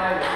Amen.